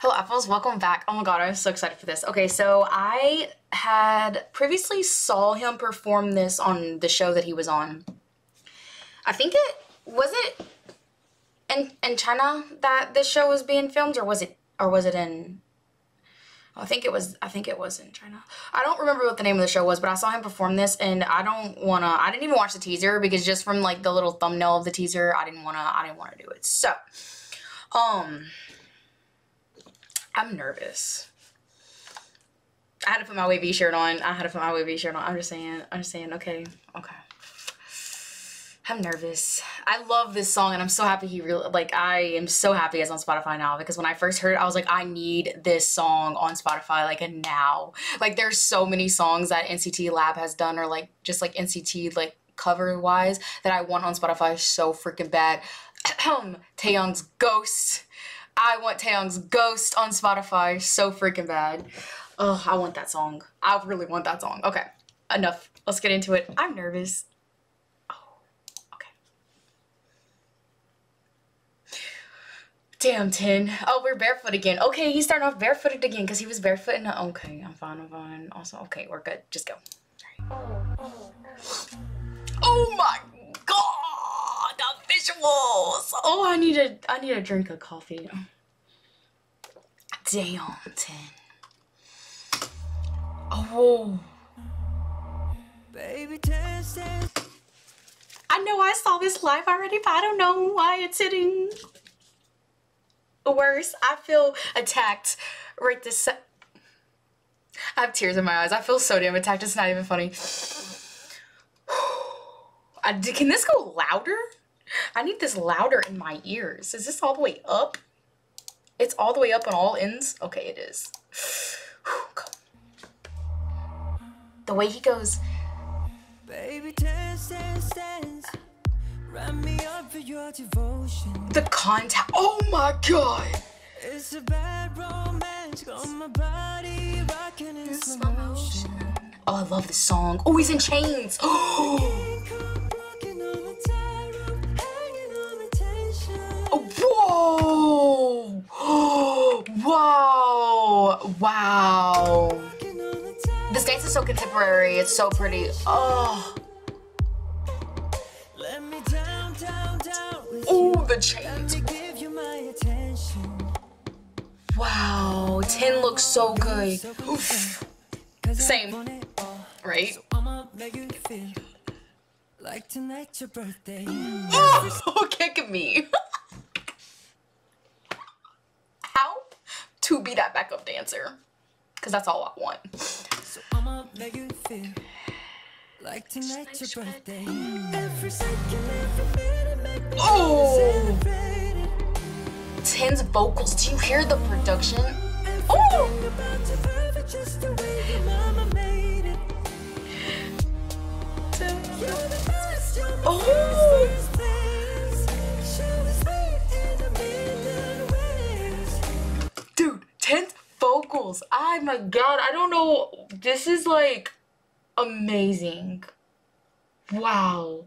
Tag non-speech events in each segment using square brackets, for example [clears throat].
Hello Apples, welcome back. Oh my god, I'm so excited for this. Okay, so I had previously saw him perform this on the show that he was on. I think it was it in in China that this show was being filmed or was it or was it in I think it was I think it was in China. I don't remember what the name of the show was, but I saw him perform this and I don't wanna I didn't even watch the teaser because just from like the little thumbnail of the teaser, I didn't wanna I didn't wanna do it. So um I'm nervous. I had to put my WayV shirt on. I had to put my WayV shirt on. I'm just saying, I'm just saying, okay, okay. I'm nervous. I love this song and I'm so happy he really, like, I am so happy it's on Spotify now because when I first heard it, I was like, I need this song on Spotify, like, and now. Like, there's so many songs that NCT Lab has done or, like, just, like, NCT, like, cover-wise that I want on Spotify so freaking bad. [clears throat] Taehyung's Ghost. I want Taehyung's Ghost on Spotify so freaking bad. Oh, I want that song. I really want that song. Okay, enough. Let's get into it. I'm nervous. Oh, okay. Damn, Ten. Oh, we're barefoot again. Okay, he's starting off barefooted again because he was barefoot in the... Okay, I'm fine, I'm fine. Also, okay, we're good. Just go. Oh my! The visuals! Oh, I need a, I need a drink of coffee. Damn, Ten. Oh. Baby, I know I saw this live already, but I don't know why it's hitting worse. I feel attacked right this I have tears in my eyes. I feel so damn attacked. It's not even funny. [sighs] I, can this go louder? I need this louder in my ears. Is this all the way up? It's all the way up on all ends? Okay, it is. the way he goes. Baby, dance, dance, dance. The contact. Oh my god. It's a bad romance. Got my body rocking in slow motion. Oh, I love this song. Oh, he's in chains. [gasps] Oh, wow! This dance is so contemporary. It's so pretty. Oh. Oh, the chains. Wow, Ten looks so good. Oof. Same, right? Like tonight's your birthday. Oh, kick [laughs] me. [laughs] to be that backup dancer? Because that's all I want. So I'ma you feel like tonight's your birthday. Every second, every minute, make me oh! Ten's vocals. Do you hear the production? Oh! Oh! Vocals. Oh my god, I don't know. This is like amazing. Wow.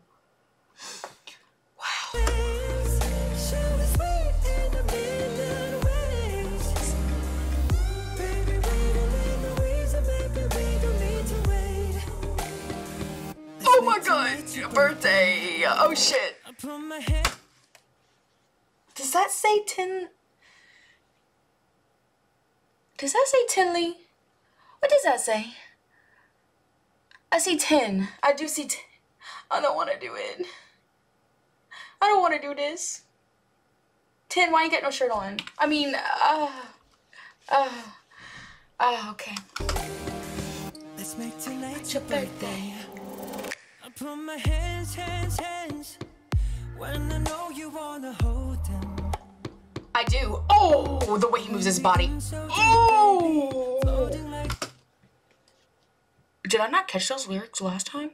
Wow. Oh my god, your birthday. Oh shit. Does that say Ten? Does that say Tinley? What does that say? I see 10. I do see 10. I don't want to do it. I don't want to do this. 10, why you got no shirt on? I mean, uh, uh, uh, okay. Let's make tonight your birthday. I put my hands, hands, hands when I know you wanna hold them. I do. Oh, the way he moves his body. Oh! Did I not catch those lyrics last time?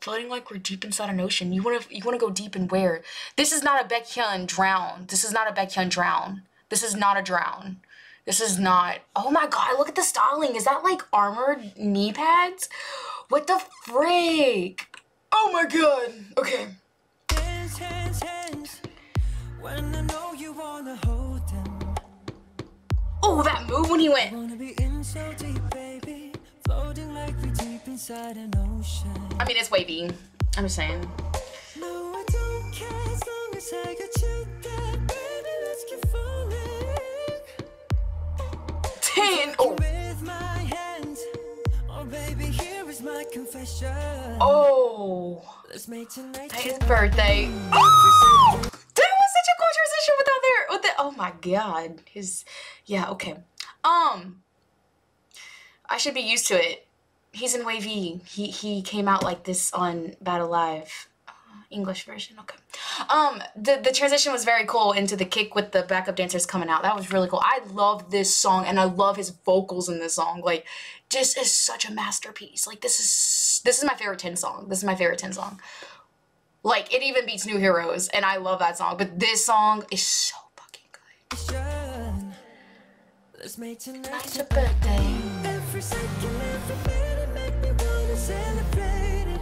Floating like we're deep inside an ocean. You wanna you wanna go deep and where? This is not a Baekhyun drown. This is not a Baekhyun drown. This is not a drown. This is not. Oh my god! Look at the styling. Is that like armored knee pads? What the frick? Oh my god. Okay. Hands, hands, hands. When he went. I mean, it's WayV. I'm just saying. Ten. Oh. Oh. His oh. birthday. Oh! [gasps] That was such a cool transition without there. With the, oh my god. His yeah, okay. Um I should be used to it. He's in WayV. He he came out like this on Battle Live. English version, okay. Um, the the transition was very cool into the kick with the backup dancers coming out. That was really cool. I love this song and I love his vocals in this song. Like, this is such a masterpiece. Like this is this is my favorite 10 song. This is my favorite 10 song. Like it even beats New Heroes, and I love that song. But this song is so fucking good. Let's make tonight your birthday. Every second, every minute, make me wanna celebrate it.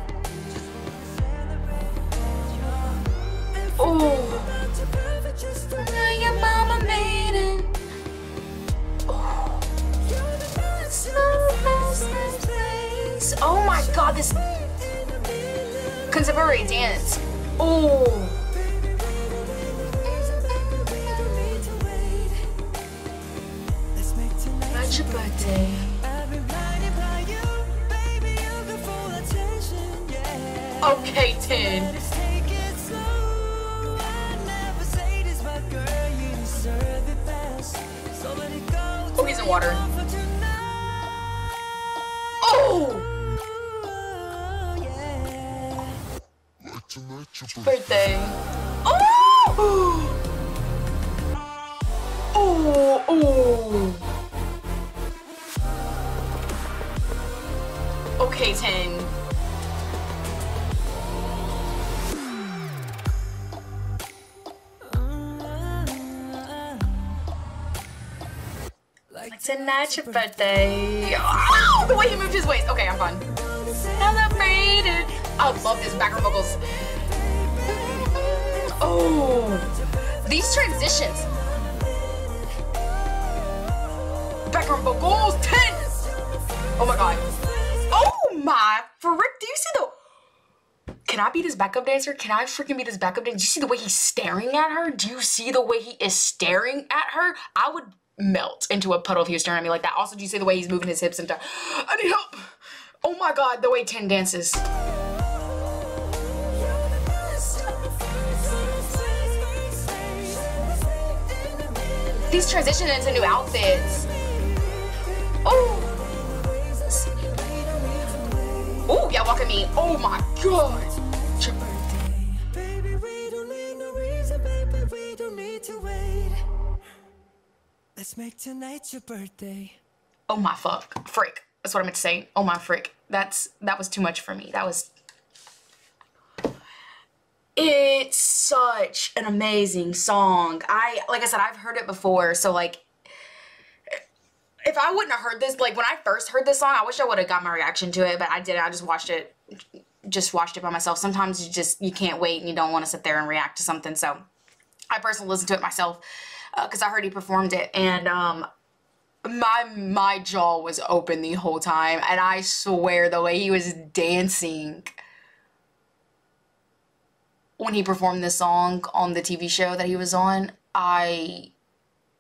Oh. Your mama made it. Oh. Oh my god, this contemporary dance. Oh. Birthday. Okay, 10. Oh, he's water. Oh! Birthday. Tonight's your birthday. Oh, the way he moved his waist. Okay, I'm fine. Celebrated. I love his background vocals. Oh, these transitions. Background vocals, 10. Oh my god. Oh my frick, do you see the... Can I be this backup dancer? Can I freaking be this backup dancer? Do you see the way he's staring at her? Do you see the way he is staring at her? I would melt into a puddle if he was staring at me like that. Also, do you see the way he's moving his hips and I need help. Oh my god, the way 10 dances. These transition into new outfits. Oh. Oh, yeah, walk at me. Oh my god. Let's make tonight your birthday. Oh my fuck. Frick. That's what I meant to say. Oh my frick. That's that was too much for me. That was it's such an amazing song. I like I said, I've heard it before, so like if I wouldn't have heard this, like when I first heard this song, I wish I would have got my reaction to it, but I didn't. I just watched it just watched it by myself. Sometimes you just you can't wait and you don't want to sit there and react to something. So I personally listened to it myself because uh, I heard he performed it and um my my jaw was open the whole time and I swear the way he was dancing when he performed this song on the TV show that he was on, I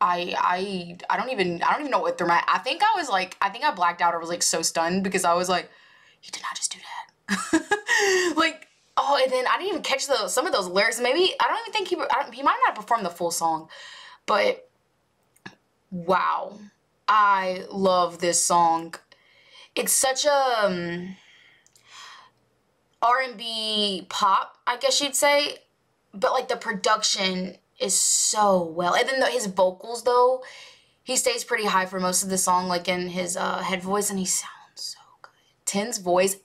I I I don't even I don't even know what through my I think I was like I think I blacked out or was like so stunned because I was like, you did not just do that. [laughs] like oh and then I didn't even catch the some of those lyrics. Maybe I don't even think he he might not have performed the full song, but wow, I love this song. It's such a um, R&B pop, I guess you'd say, but like the production is so well. And then the, his vocals though, he stays pretty high for most of the song, like in his uh, head voice, and he sounds so good. Ten's voice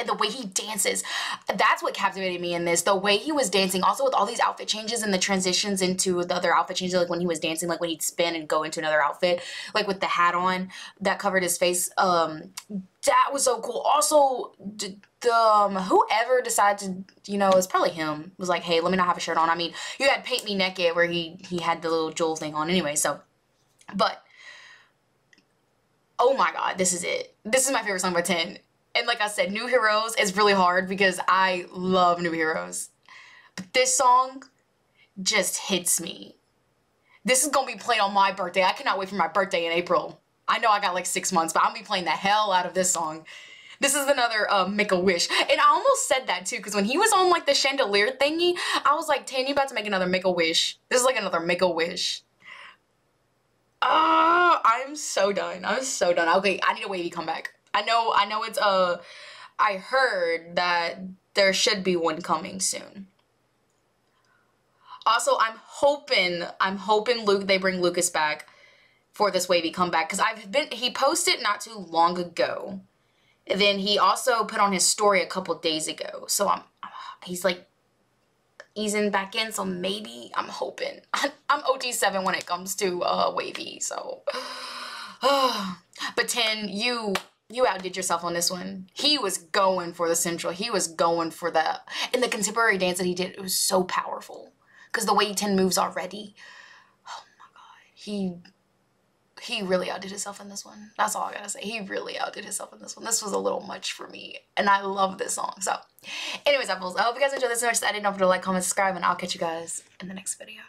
and the way he dances. That's what captivated me in this. The way he was dancing, also with all these outfit changes and the transitions into the other outfit changes, like when he was dancing, like when he'd spin and go into another outfit, like with the hat on that covered his face. Um, that was so cool. Also, the um, whoever decided to, you know, it's probably him, was like, hey, let me not have a shirt on. I mean, you had Paint Me Naked where he he had the little jewel thing on anyway, so But oh my god, this is it. This is my favorite song by 10. And like I said, New Heroes is really hard because I love New Heroes. But this song just hits me. This is gonna be played on my birthday. I cannot wait for my birthday in April. I know I got like six months, but I'm gonna be playing the hell out of this song. This is another uh, Make a Wish. And I almost said that too, because when he was on like the chandelier thingy, I was like, Ten, you about to make another Make a Wish. This is like another Make a Wish. Oh, I'm so done. I'm so done. Okay, I need a WayV comeback. I know, I know it's, uh, I heard that there should be one coming soon. Also, I'm hoping, I'm hoping Luke, they bring Lucas back for this WayV comeback because I've been, he posted not too long ago. And then he also put on his story a couple days ago. So I'm, he's like easing back in. So maybe I'm hoping. [laughs] I'm OT7 when it comes to uh, WayV. So, [sighs] but 10, you you outdid yourself on this one. He was going for the central. He was going for the and the contemporary dance that he did. It was so powerful because the way he 10 moves already. Oh my god, he he really outdid himself in this one. That's all I gotta say. He really outdid himself in this one. This was a little much for me, and I love this song. So, anyways, apples. I hope you guys enjoyed this. Much. I didn't know if to like, comment, subscribe, and I'll catch you guys in the next video.